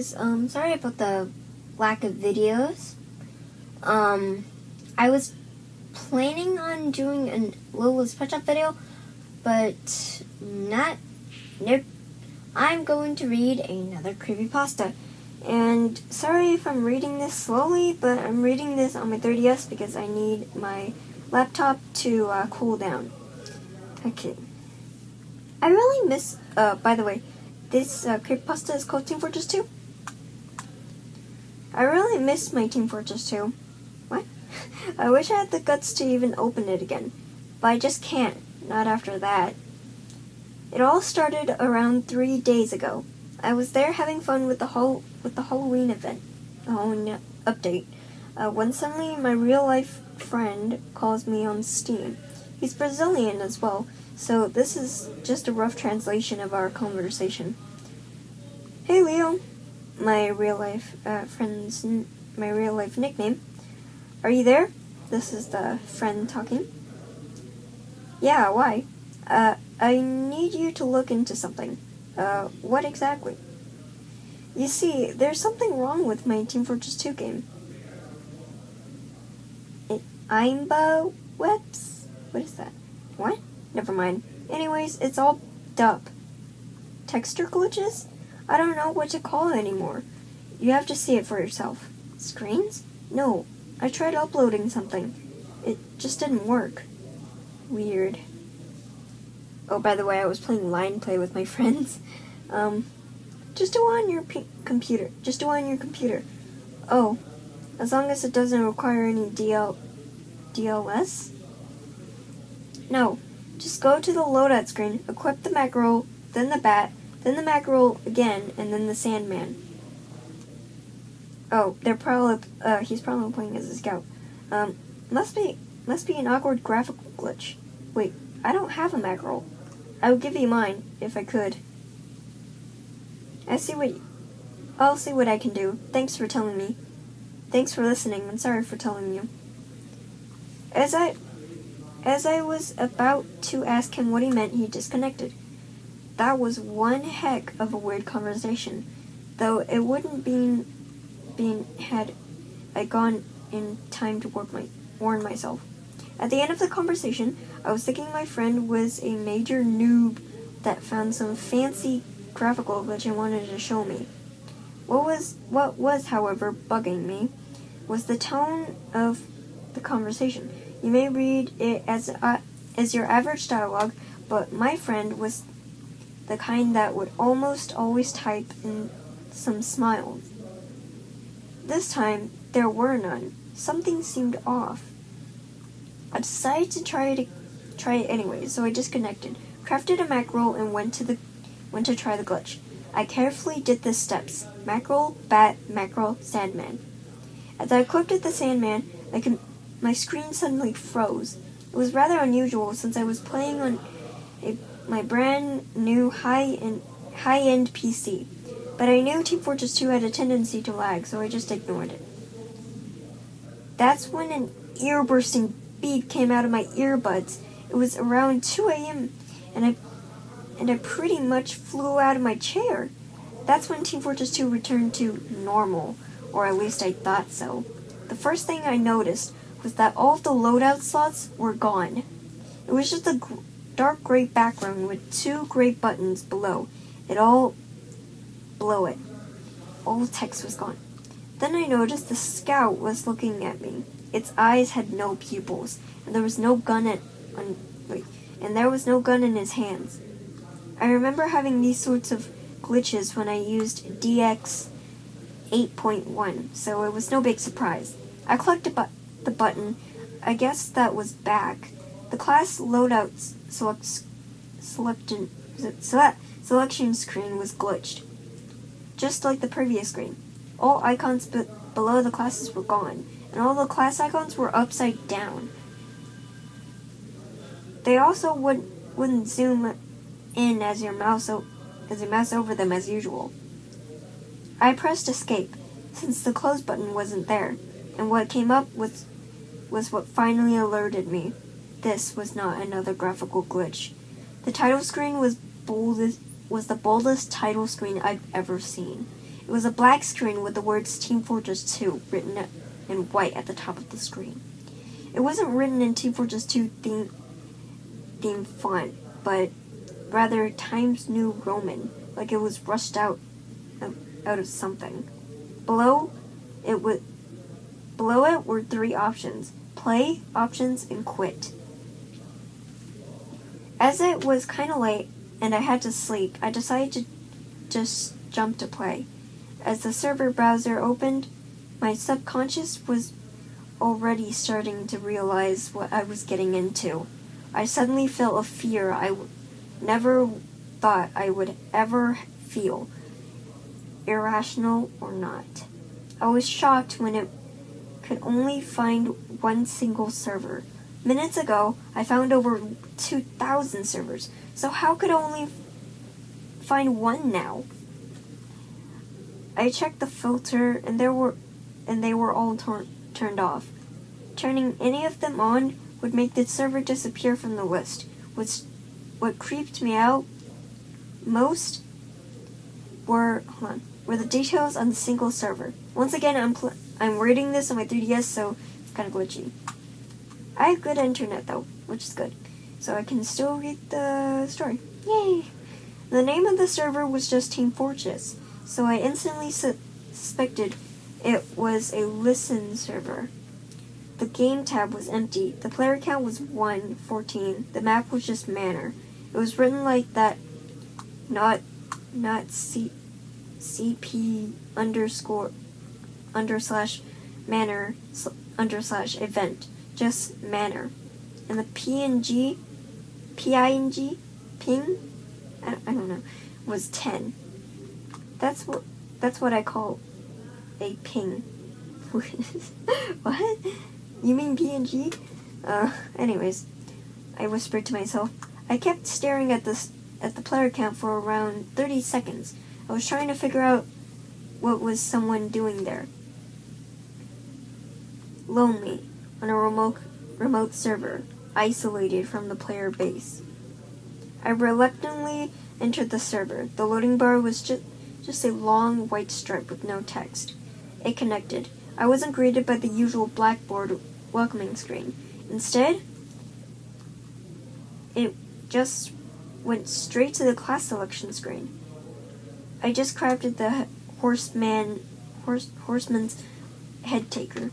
guys, um, sorry about the lack of videos. Um, I was planning on doing a Lola's Punch Up video, but not, nope. I'm going to read another creepypasta. And sorry if I'm reading this slowly, but I'm reading this on my 3DS because I need my laptop to uh, cool down. Okay. I really miss, uh, by the way, this uh, creepypasta is called Team Fortress 2. I really miss my Team Fortress 2. What? I wish I had the guts to even open it again, but I just can't, not after that. It all started around three days ago. I was there having fun with the whole with the Halloween event, the Halloween update, uh, when suddenly my real life friend calls me on Steam. He's Brazilian as well, so this is just a rough translation of our conversation. Hey Leo, my real life uh, friend's my real life nickname. Are you there? This is the friend talking. Yeah, why? Uh, I need you to look into something. Uh, what exactly? You see, there's something wrong with my Team Fortress 2 game. It, Imba webs? What is that? What? Never mind. Anyways, it's all up. Texture glitches? I don't know what to call it anymore. You have to see it for yourself. Screens? No. I tried uploading something. It just didn't work. Weird. Oh, by the way, I was playing line play with my friends. Um, just do it on your computer. Just do it on your computer. Oh, as long as it doesn't require any DL DLS. No, just go to the loadout screen, equip the mackerel, then the bat, then the mackerel again, and then the Sandman. Oh, they're probably uh, he's probably playing as a scout. Um, must be must be an awkward graphical glitch. Wait, I don't have a mackerel. I would give you mine if I could. I see what I'll see what I can do. Thanks for telling me. Thanks for listening. I'm sorry for telling you. As I as I was about to ask him what he meant, he disconnected. That was one heck of a weird conversation, though it wouldn't been been had I gone in time to warn my warn myself. At the end of the conversation, I was thinking my friend was a major noob that found some fancy graphical glitch and wanted to show me. What was what was, however, bugging me was the tone of the conversation. You may read it as uh, as your average dialogue, but my friend was the kind that would almost always type in some smiles. This time there were none. Something seemed off. I decided to try it try it anyway, so I disconnected, crafted a mackerel, and went to the went to try the glitch. I carefully did the steps: mackerel, bat, mackerel, sandman. As I equipped the sandman, I my screen suddenly froze. It was rather unusual since I was playing on a, my brand new high end high end PC. But I knew Team Fortress 2 had a tendency to lag, so I just ignored it. That's when an ear bursting beep came out of my earbuds. It was around 2 a.m. and I and I pretty much flew out of my chair. That's when Team Fortress 2 returned to normal, or at least I thought so. The first thing I noticed was that all of the loadout slots were gone. It was just a gr- dark gray background with two gray buttons below. It all below it. All the text was gone. Then I noticed the scout was looking at me. Its eyes had no pupils, and there was no gun at on, wait, and there was no gun in his hands. I remember having these sorts of glitches when I used DX 8.1, so it was no big surprise. I clicked bu- the button. I guess that was back. The class loadout select select, selection screen was glitched, just like the previous screen. All icons be- below the classes were gone, and all the class icons were upside down. They also would wouldn't zoom in as your mouse as you mouse over them as usual. I pressed escape since the close button wasn't there, and what came up was was what finally alerted me. This was not another graphical glitch. The title screen was boldest was the boldest title screen I've ever seen. It was a black screen with the words Team Fortress 2 written in white at the top of the screen. It wasn't written in Team Fortress 2 theme, theme font, but rather Times New Roman, like it was rushed out of, out of something. Below it was below it were three options: play, options, and quit. As it was kind of late and I had to sleep, I decided to just jump to play. As the server browser opened, my subconscious was already starting to realize what I was getting into. I suddenly felt a fear I w- never thought I would ever feel, irrational or not. I was shocked when it could only find one single server. Minutes ago, I found over 2,000 servers, so how could I only find one now? I checked the filter and there were and they were all tor- turned off. Turning any of them on would make the server disappear from the list. Which, what creeped me out most were on, were the details on the single server. Once again, I'm pl- I'm reading this on my 3DS, so it's kind of glitchy. I have good internet though, which is good, so I can still read the story. Yay! The name of the server was just Team Fortress, so I instantly su- suspected it was a listen server. The game tab was empty. The player count was 114. The map was just manor. It was written like that, not not C, CP underscore under slash manor sl- under slash event. Just manor. And the PNG, PING, ping, I, I don't know, was 10. That's what that's what I call a ping. what? You mean PNG? Uh, anyways, I whispered to myself. I kept staring at this at the player count for around 30 seconds. I was trying to figure out what was someone doing there. Lonely, on a remote remote server, isolated from the player base. I reluctantly entered the server. The loading bar was just just a long white stripe with no text. It connected. I wasn't greeted by the usual blackboard welcoming screen. Instead, it just went straight to the class selection screen. I just crafted the horseman horse horseman's head taker,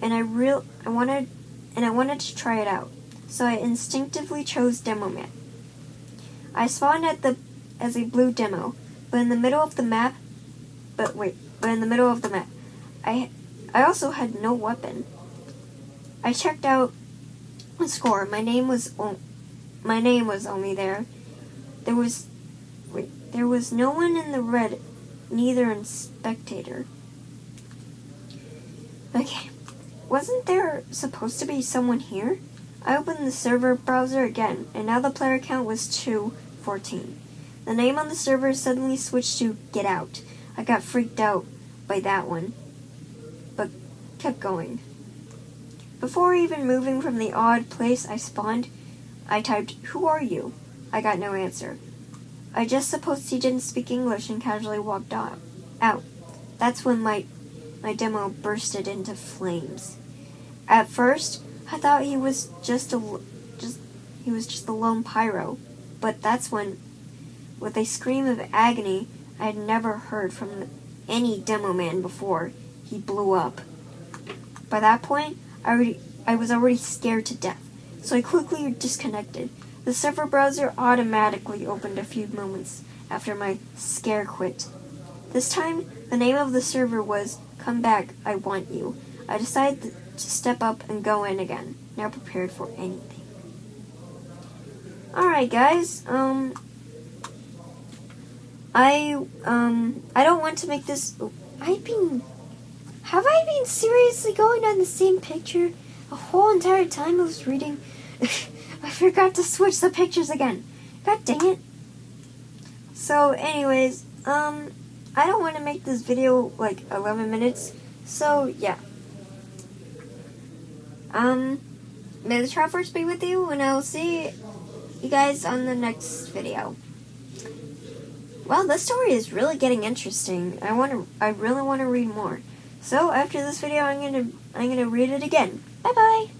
and I real I wanted and I wanted to try it out. So I instinctively chose Demo Man. I spawned at the as a blue demo, but in the middle of the map. But wait, but in the middle of the map, I I also had no weapon. I checked out the score. My name was o- my name was only there. There was wait, there was no one in the red, neither in spectator. Okay. Wasn't there supposed to be someone here? I opened the server browser again, and now the player count was 214. The name on the server suddenly switched to Get Out. I got freaked out by that one, but kept going. Before even moving from the odd place I spawned, I typed, Who are you? I got no answer. I just supposed he didn't speak English and casually walked on, out. That's when my, my demo bursted into flames. At first, I thought he was just a just he was just a lone pyro, but that's when, with a scream of agony I had never heard from any demo man before, he blew up. By that point, I already I was already scared to death, so I quickly disconnected. The server browser automatically opened a few moments after my scare quit. This time, the name of the server was Come Back, I Want You. I decided to step up and go in again, now prepared for anything. Alright guys, um I um I don't want to make this I've been have I been seriously going on the same picture the whole entire time I was reading? I forgot to switch the pictures again. God dang it. So anyways, um I don't want to make this video like 11 minutes. So yeah. Um may the travelers be with you and I'll see you guys on the next video. Well, this story is really getting interesting. I want to. I really want to read more. So after this video, I'm gonna I'm gonna read it again. Bye bye.